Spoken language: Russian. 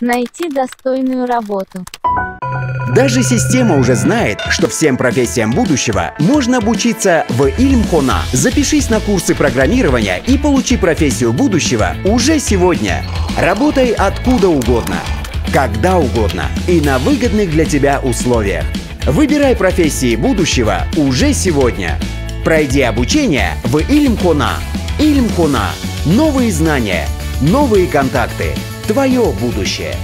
Найти достойную работу. Даже система уже знает, что всем профессиям будущего можно обучиться в Ильмхона. Запишись на курсы программирования и получи профессию будущего уже сегодня. Работай откуда угодно, когда угодно и на выгодных для тебя условиях. Выбирай профессии будущего уже сегодня. Пройди обучение в Ильмхона. Ильмхона. Новые знания, новые контакты. Твое будущее.